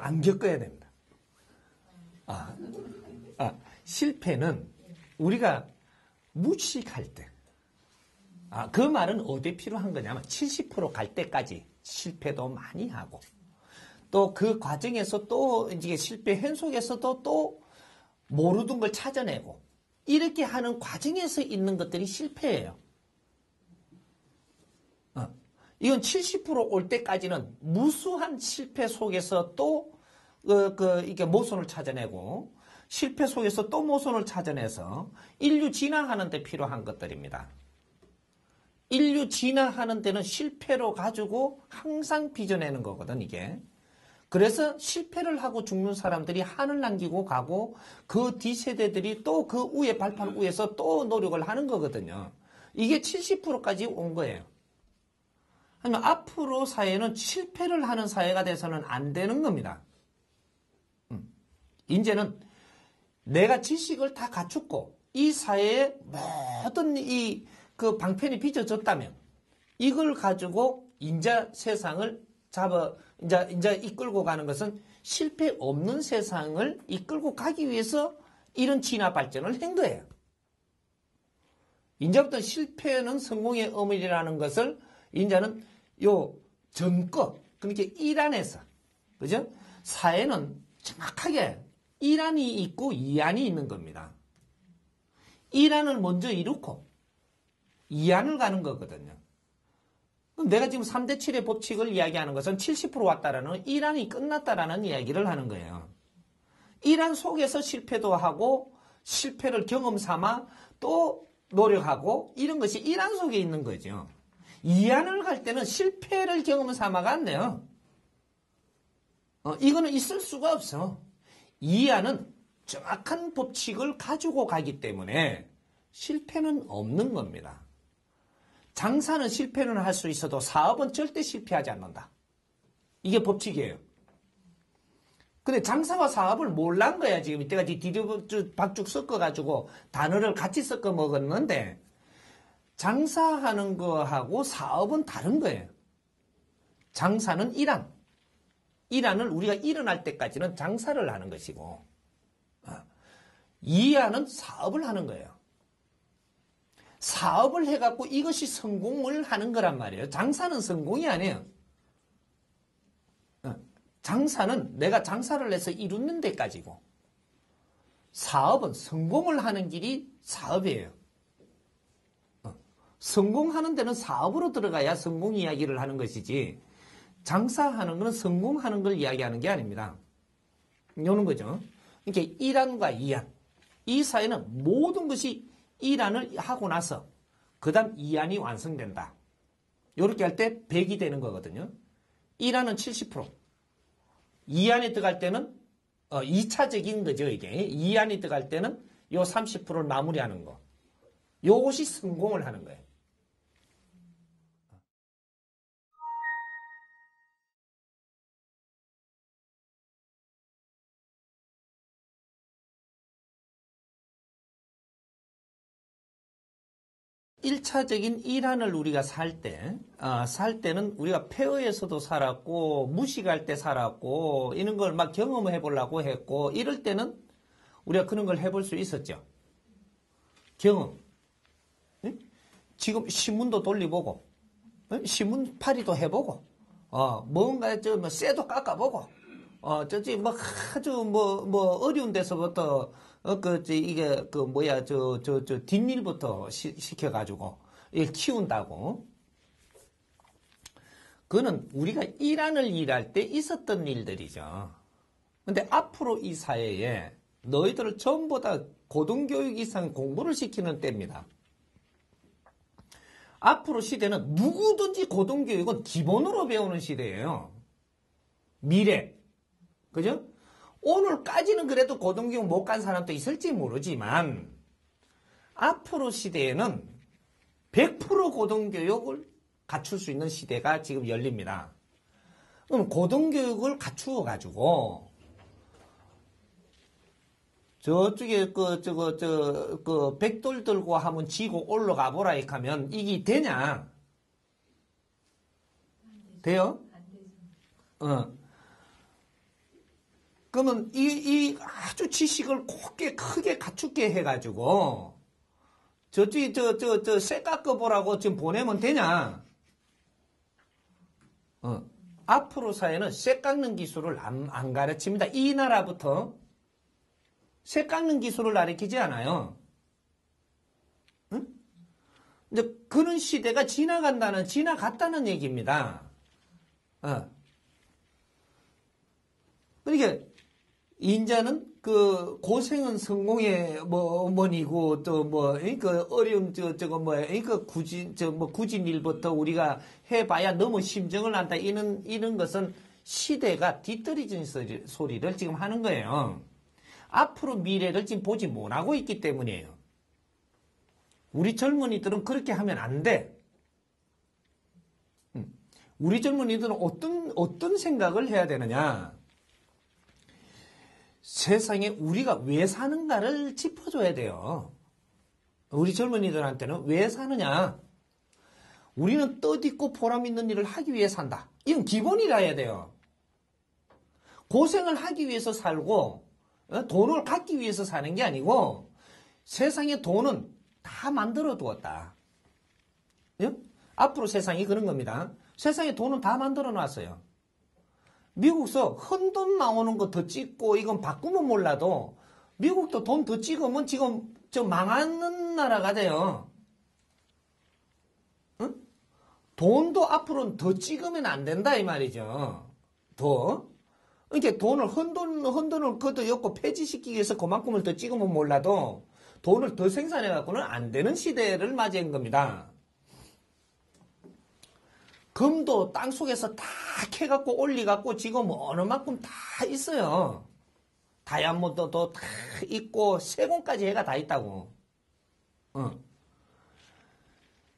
안 겪어야 됩니다. 아, 아, 실패는 우리가 무식할 때, 아, 그 말은 어디에 필요한 거냐면 70%갈 때까지 실패도 많이 하고, 또 그 과정에서 또 이제 실패 현속에서도 또 모르던 걸 찾아내고, 이렇게 하는 과정에서 있는 것들이 실패예요. 어, 이건 70%올 때까지는 무수한 실패 속에서 또, 그, 그, 이게 모선을 찾아내고, 실패 속에서 또 모선을 찾아내서 인류 진화하는 데 필요한 것들입니다. 인류 진화하는 데는 실패로 가지고 항상 빚어내는 거거든, 이게. 그래서 실패를 하고 죽는 사람들이 하늘 남기고 가고 그 뒤세대들이 또 그 위에 발판 위에서 또 노력을 하는 거거든요. 이게 70%까지 온 거예요. 하지만 앞으로 사회는 실패를 하는 사회가 돼서는 안 되는 겁니다. 음. 이제는 내가 지식을 다 갖췄고 이 사회에 모든 이 그 방편이 빚어졌다면 이걸 가지고 인자 세상을 잡아 이제 이제 이끌고 가는 것은 실패 없는 세상을 이끌고 가기 위해서 이런 진화 발전을 한 거예요. 이제부터 실패는 성공의 어머니라는 것을 인자는 요 전거 그러니까 일안에서 그죠? 사회는 정확하게 일안이 있고 이안이 있는 겁니다. 일안을 먼저 이루고 이안을 가는 거거든요. 내가 지금 3대 7의 법칙을 이야기하는 것은 70% 왔다라는 일안이 끝났다라는 이야기를 하는 거예요. 일안 속에서 실패도 하고 실패를 경험 삼아 또 노력하고 이런 것이 일안 속에 있는 거죠. 이안을 갈 때는 실패를 경험 돼요. 어, 이거는 있을 수가 없어. 이안은 정확한 법칙을 가지고 가기 때문에 실패는 없는 겁니다. 장사는 실패는 할 수 있어도 사업은 절대 실패하지 않는다. 이게 법칙이에요. 근데 장사와 사업을 몰란 거야, 지금. 이때가 뒤뒤 박죽 섞어가지고 단어를 같이 섞어 먹었는데, 장사하는 거하고 사업은 다른 거예요. 장사는 일한. 일한을 우리가 일어날 때까지는 장사를 하는 것이고, 아, 이하는 사업을 하는 거예요. 사업을 해갖고 이것이 성공을 하는 거란 말이에요. 장사는 성공이 아니에요. 어, 장사는 내가 장사를 해서 이루는 데까지고, 사업은 성공을 하는 길이 사업이에요. 어, 성공하는 데는 사업으로 들어가야 성공 이야기를 하는 것이지, 장사하는 것은 성공하는 걸 이야기하는 게 아닙니다. 요는 거죠. 이렇게 일안과 이안. 이 사이는 모든 것이 1안을 하고 나서 그 다음 2안이 완성된다. 이렇게 할 때 100이 되는 거거든요. 1안은 70%. 2안에 들어갈 때는 어, 2차적인 거죠, 이게. 2안이 들어갈 때는 요 30%를 마무리하는 거. 요것이 성공을 하는 거예요. 1차적인 일환을 우리가 살 때, 어, 살 때는 우리가 폐허에서도 살았고, 무식할 때 살았고, 이런 걸 막 경험해 보려고 했고, 이럴 때는 우리가 그런 걸 해볼 수 있었죠. 경험. 응? 지금 신문도 돌려보고, 응? 신문 파리도 해보고, 어, 뭔가 좀, 뭐, 쇠도 깎아보고, 어, 저지, 뭐, 아주, 뭐, 뭐, 어려운 데서부터, 어, 그, 저, 이게, 그, 뭐야, 저, 저, 저, 뒷일부터 시, 시켜가지고, 이걸 키운다고. 그거는 우리가 일하는 일할 때 있었던 일들이죠. 근데 앞으로 이 사회에 너희들을 전부 다 고등교육 이상 공부를 시키는 때입니다. 앞으로 시대는 누구든지 고등교육은 기본으로 배우는 시대예요. 미래. 그죠? 오늘까지는 그래도 고등교육 못 간 사람도 있을지 모르지만 앞으로 시대에는 100% 고등교육을 갖출 수 있는 시대가 지금 열립니다. 그럼 고등교육을 갖추어 가지고 저쪽에 그 저거 저 그 백돌 들고 하면 지고 올라가 보라 이렇게 하면 이게 되냐? 돼요? 어. 그러면 이, 이 아주 지식을 곱게 크게 갖추게 해가지고 저쪽에 저, 저, 저, 쇠 깎아보라고 지금 보내면 되냐? 어. 앞으로 사회는 쇠 깎는 기술을 안, 안 가르칩니다. 이 나라부터 쇠 깎는 기술을 가르치지 않아요. 응? 이제 그런 시대가 지나간다는, 지나갔다는 얘기입니다. 어. 그러니까, 인자는 그 고생은 성공의 뭐 어머니고 또 뭐그 어려움 저 저거 뭐그 굳이 저뭐 굳은 일부터 우리가 해봐야 너무 심정을 난다 이런 이런 것은 시대가 뒤떨어진 소리, 소리를 지금 하는 거예요. 앞으로 미래를 지금 보지 못하고 있기 때문이에요. 우리 젊은이들은 그렇게 하면 안 돼. 음. 우리 젊은이들은 어떤 어떤 생각을 해야 되느냐? 세상에 우리가 왜 사는가를 짚어줘야 돼요. 우리 젊은이들한테는 왜 사느냐? 우리는 뜻있고 보람 있는 일을 하기 위해 산다. 이건 기본이라 해야 돼요. 고생을 하기 위해서 살고 어? 돈을 갖기 위해서 사는 게 아니고 세상에 돈은 다 만들어 두었다. 예? 앞으로 세상이 그런 겁니다. 세상에 돈은 다 만들어 놨어요. 미국서 헌돈 나오는 거 더 찍고 이건 바꾸면 몰라도 미국도 돈 더 찍으면 지금 저 망하는 나라가 돼요. 응? 돈도 앞으로는 더 찍으면 안 된다 이 말이죠. 더. 이렇게 돈을 헌돈 헌돈을 그것도 엮고 폐지시키기 위해서 그만큼을 더 찍으면 몰라도 돈을 더 생산해 갖고는 안 되는 시대를 맞이한 겁니다. 금도 땅 속에서 다 캐갖고 올리갖고 지금 어느 만큼 다 있어요. 다이아몬드도 다 있고 세공까지 해가 다 있다고. 어.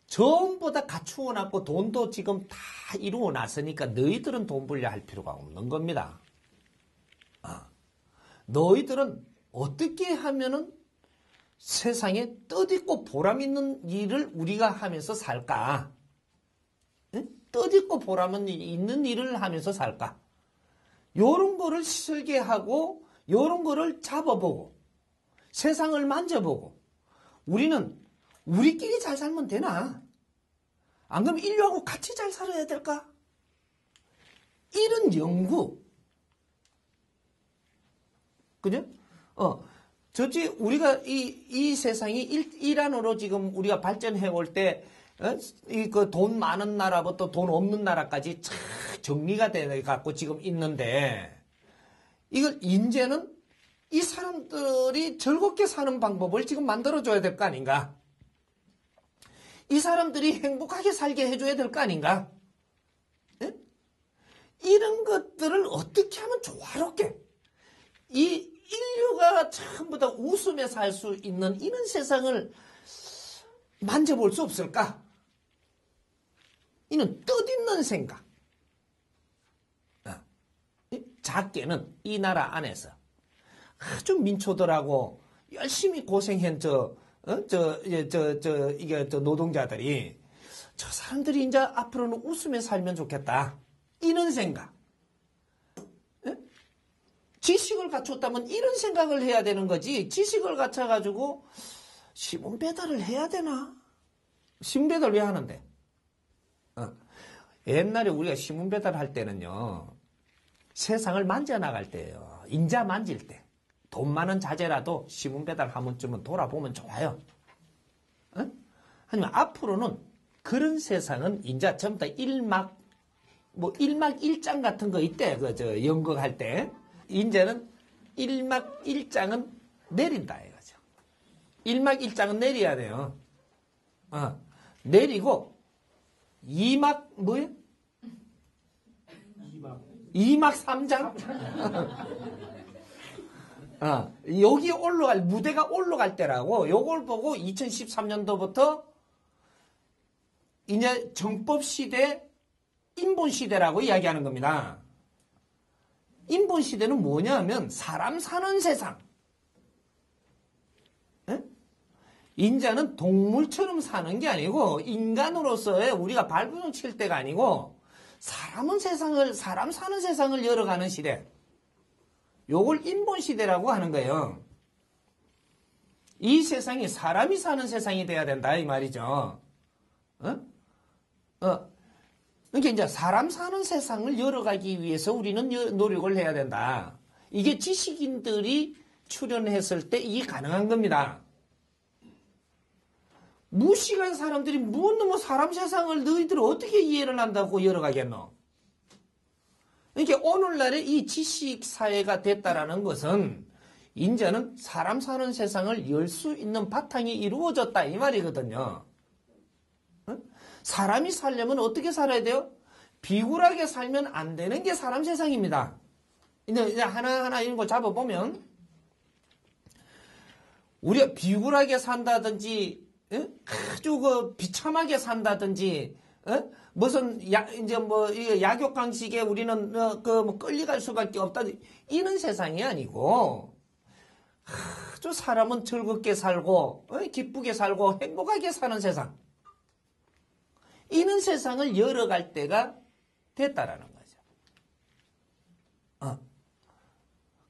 전부 다 갖추어 놨고 돈도 지금 다 이루어 놨으니까 너희들은 돈 벌려 할 필요가 없는 겁니다. 어. 너희들은 어떻게 하면은 세상에 뜻있고 보람 있는 일을 우리가 하면서 살까? 뜻있고 보람은 있는 일을 하면서 살까? 요런 거를 설계하고 요런 거를 잡아보고 세상을 만져보고 우리는 우리끼리 잘 살면 되나? 안 그러면 인류하고 같이 잘 살아야 될까? 이런 연구. 그죠? 어, 저지 우리가 이, 이 세상이 일, 일안으로 지금 우리가 발전해 올때 어? 이그 돈 많은 나라부터 돈 없는 나라까지 참 정리가 돼 갖고 지금 있는데 이걸 인제는 이 사람들이 즐겁게 사는 방법을 지금 만들어 줘야 될 거 아닌가? 이 사람들이 행복하게 살게 해줘야 될 거 아닌가? 에? 이런 것들을 어떻게 하면 조화롭게 이 인류가 전부 다 웃으며 살수 있는 이런 세상을 만져볼 수 없을까? 이는 뜻있는 생각. 어. 작게는 이 나라 안에서 아주 민초들하고 열심히 고생한 저, 어? 저, 저, 저, 이게, 저 노동자들이 저 사람들이 이제 앞으로는 웃으며 살면 좋겠다. 이런 생각. 에? 지식을 갖췄다면 이런 생각을 해야 되는 거지. 지식을 갖춰가지고 신문 배달을 해야 되나? 신문 배달 왜 하는데? 어. 옛날에 우리가 신문 배달할 때는요, 세상을 만져나갈 때예요. 인자 만질 때. 돈 많은 자제라도 신문 배달 한 번쯤은 돌아보면 좋아요. 어? 하지만 앞으로는 그런 세상은 인자 전부 다 일막, 뭐 일막 일장 같은 거 있대. 그, 저, 연극할 때. 인제는 일막 일장은 내린다 이거죠. 일막 일장은 내려야 돼요. 어. 내리고 2막 뭐예요? 2막. 2막 3장? 아, 여기 올라갈 무대가 올라갈 때라고 요걸 보고 2013년도부터 이제 정법 시대 인본 시대라고 이야기하는 겁니다. 인본 시대는 뭐냐면 사람 사는 세상. 인자는 동물처럼 사는 게 아니고 인간으로서의 우리가 발부종 칠 때가 아니고 사람은 세상을 사람 사는 세상을 열어가는 시대. 요걸 인본 시대라고 하는 거예요. 이 세상이 사람이 사는 세상이 돼야 된다, 이 말이죠. 어? 어. 그러니까 이제 사람 사는 세상을 열어가기 위해서 우리는 여- 노력을 해야 된다. 이게 지식인들이 출연했을 때 이게 가능한 겁니다. 무식한 사람들이 무슨 뭐 사람 세상을 너희들 어떻게 이해를 한다고 열어가겠노? 그러니까 오늘날의 이 지식 사회가 됐다라는 것은 인자는 사람 사는 세상을 열 수 있는 바탕이 이루어졌다 이 말이거든요. 어? 사람이 살려면 어떻게 살아야 돼요? 비굴하게 살면 안 되는 게 사람 세상입니다. 이제 하나하나 이런 거 잡아보면 우리가 비굴하게 산다든지 예? 아주 그 비참하게 산다든지 어? 무슨 야 이제 뭐 약육강식에 우리는 그뭐 끌려갈 수밖에 없다 이런 세상이 아니고 아주 사람은 즐겁게 살고 어? 기쁘게 살고 행복하게 사는 세상 이런 세상을 열어갈 때가 됐다라는 거죠. 어.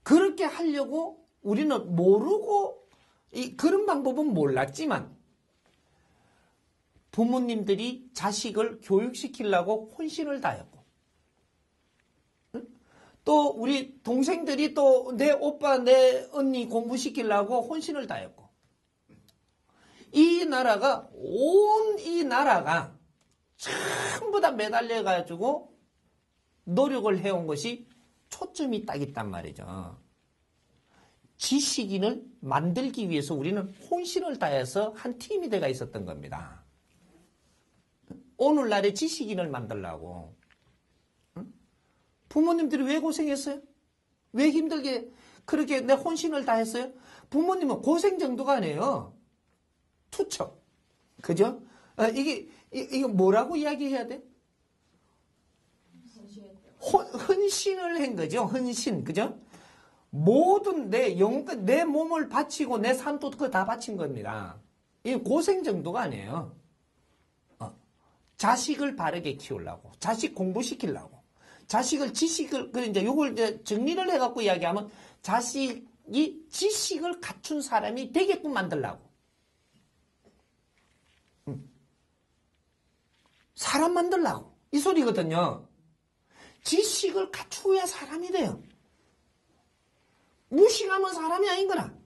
그렇게 하려고 우리는 모르고 이 그런 방법은 몰랐지만 부모님들이 자식을 교육시키려고 혼신을 다했고 응? 또 우리 동생들이 또 내 오빠 내 언니 공부시키려고 혼신을 다했고 이 나라가 온 이 나라가 전부 다 매달려 가지고 노력을 해온 것이 초점이 딱 있단 말이죠. 지식인을 만들기 위해서 우리는 혼신을 다해서 한 팀이 돼가 있었던 겁니다. 오늘날의 지식인을 만들라고. 응? 부모님들이 왜 고생했어요? 왜 힘들게 그렇게 내 혼신을 다했어요? 부모님은 고생 정도가 아니에요. 투척. 그죠? 어, 이게, 이- 이게 뭐라고 이야기해야 돼? 헌- 헌신을 한 거죠. 헌신. 그죠? 모든 내 영, 내 몸을 바치고 내 삶도 그거 다 바친 겁니다. 이 고생 정도가 아니에요. 어. 자식을 바르게 키우려고, 자식 공부시키려고, 자식을 지식을, 그 이제 요걸 이제 정리를 해갖고 이야기하면 자식이 지식을 갖춘 사람이 되게끔 만들라고. 음. 사람 만들라고. 이 소리거든요. 지식을 갖추어야 사람이 돼요. 무식하면 사람이 아닌 거라.